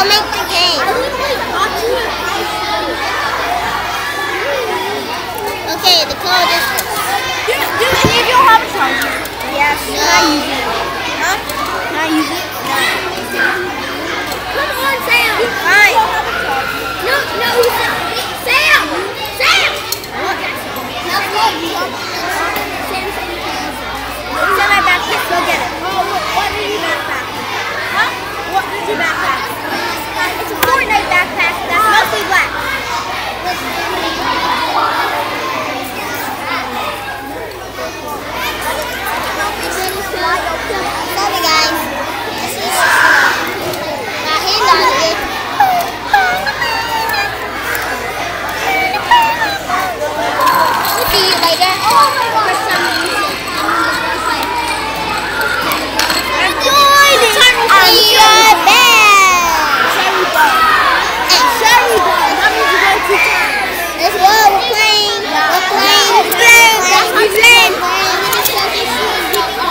I'll make the game. Okay, the code is. Do, do any of you have a charger? Yes. No. Can I use it? Huh? Can I use it? No. Come on, Sam. Hi. No, no, Sam. Sorry, guys. This is my hand on it. We'll see you later. For some reason. I'm joining. We are back. Cherry bar. Cherry bar. That means you go two times. Let's go. We're playing. We're playing. We're playing. We're playing.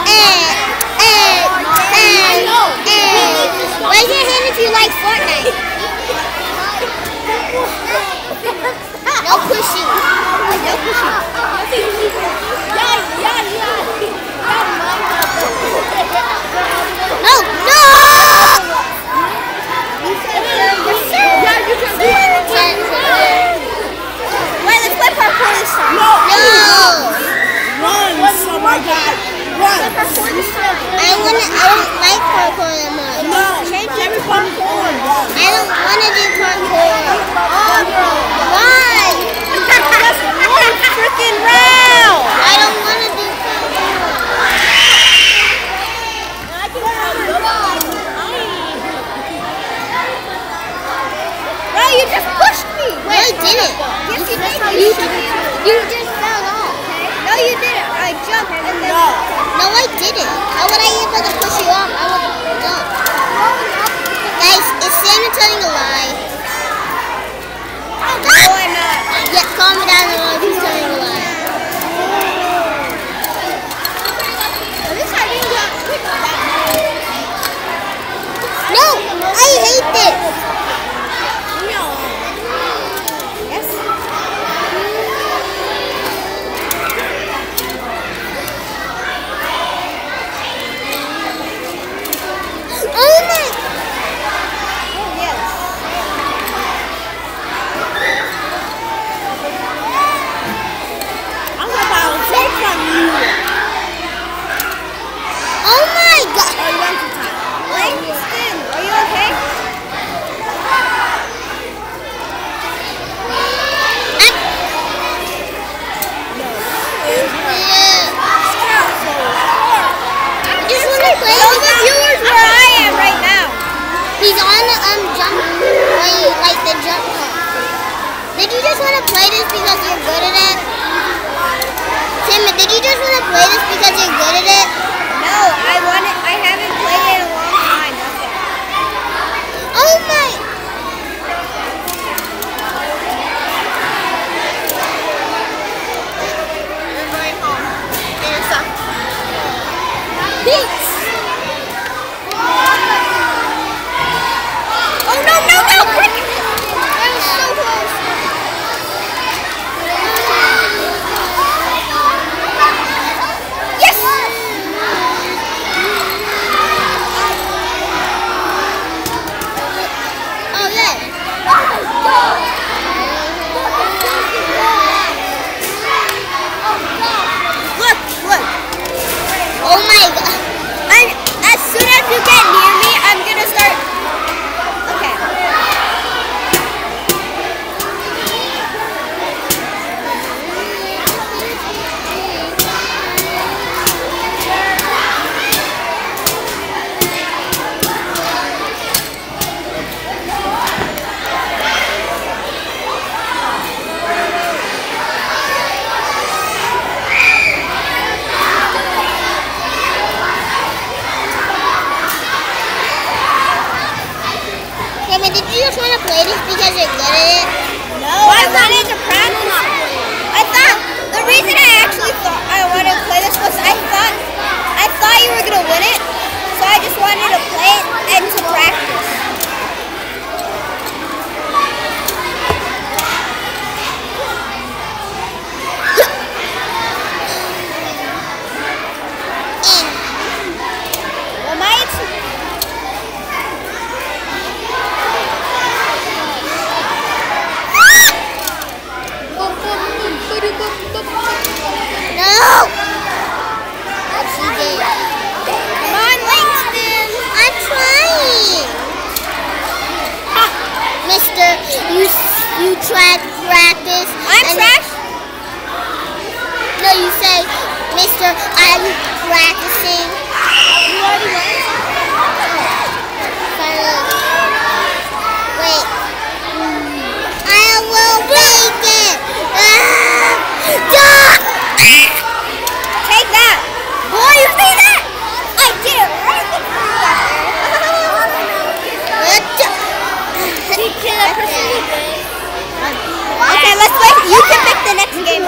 And, and, and, and. Raise your hand if you like Fortnite. No pushing. No pushing. Yeah, yeah, yeah. No, no! Yeah, you can do it. Wait, let's play parkour this time. No. No! Run, oh my god. Run. I wanna. I don't like parkour that much. No. Cherry parkour. I don't wanna do parkour. Oh, bro. Why? Just one freaking round. I don't wanna do parkour. Bro, you just pushed me. No, I didn't. Yes, you did. You, you just fell off. No, you didn't. I jumped and then. No. No, I didn't. How would I to push you off? I would jump. Guys, is Santa telling a lie? Practice. I'm trash. No, you say, Mister, I'm practicing. You already went. Wait. I will make it. Ah! Stop! Take that. Boy, you see that? I did it right in the What the- Okay, let's wait. You can pick the next game.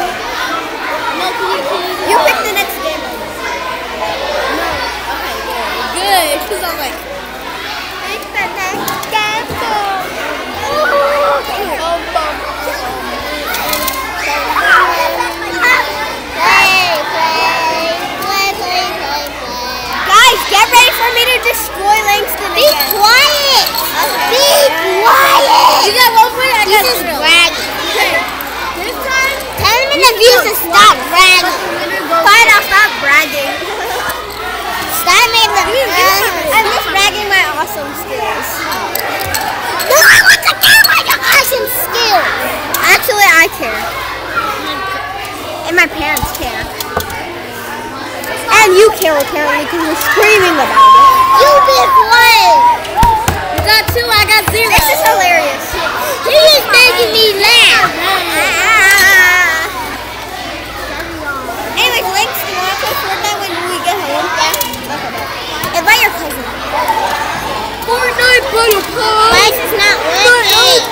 You pick the next game. Good, because I'm like, Pick the next game. Play, play, play, play, play, play. Guys, get ready for me to destroy Langston Be again. quiet! Be quiet! you got one point, I got He's just zero. bragging. This time, Tell him in the views to stop bragging. Fine, I'll stop bragging. Stop making the I'm just bragging my awesome skills. No, I want to care about your awesome skills. Actually, I care. And my parents care. And you care apparently because you're screaming about it. You be quiet. Got two, I got zero. This is hilarious. He is making me laugh. Anyways, Links, do you want to play Fortnite when we get home? Yeah. Okay. Invite your cousin. Fortnite Butterfly. Why is this not working?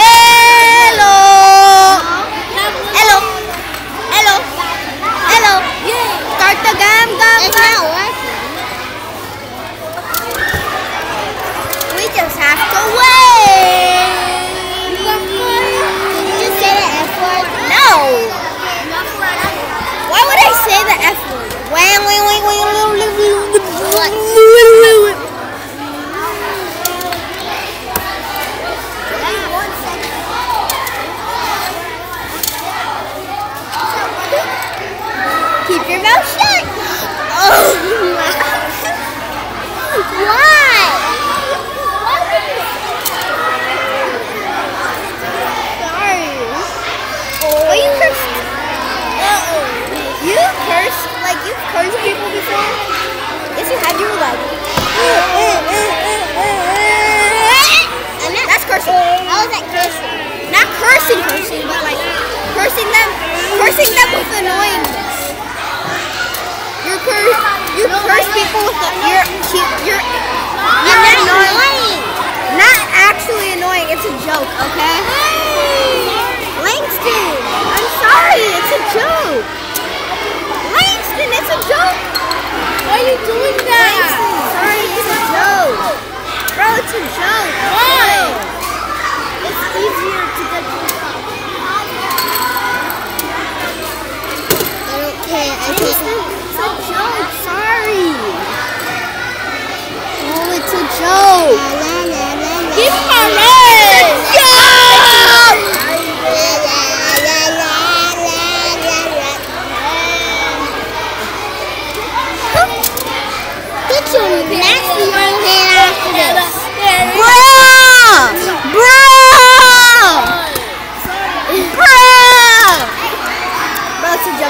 Hello. Hello. Hello. Hello. Start the game, go. It's not working. We just have to wait. Did you just say the F word? No. Why would I say the F word? Wait, wait, wait, wait. Keep your mouth shut. Oh my. Why? Sorry. Oh, you cursed. You cursed like you cursed people before. Yes, you have. You were like. I'm not. That's cursing. How is that cursing? Not cursing, cursing, but like cursing them, cursing them with annoyingness. You curse, you with the, you're, cute- you're, you're not annoying. annoying. Not actually annoying. It's a joke, okay? Langston, I'm sorry. It's a joke. Langston, it's a joke. Why are you doing that? Langston,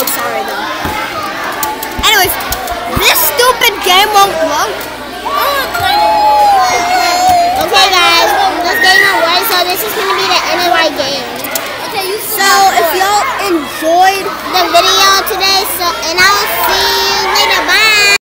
like sorry though. Anyways, this stupid game won't work. Okay guys, this game won't work, so this is gonna be the end of our game. Okay, you so if y'all enjoyed the video today, so and I will see you later. Bye.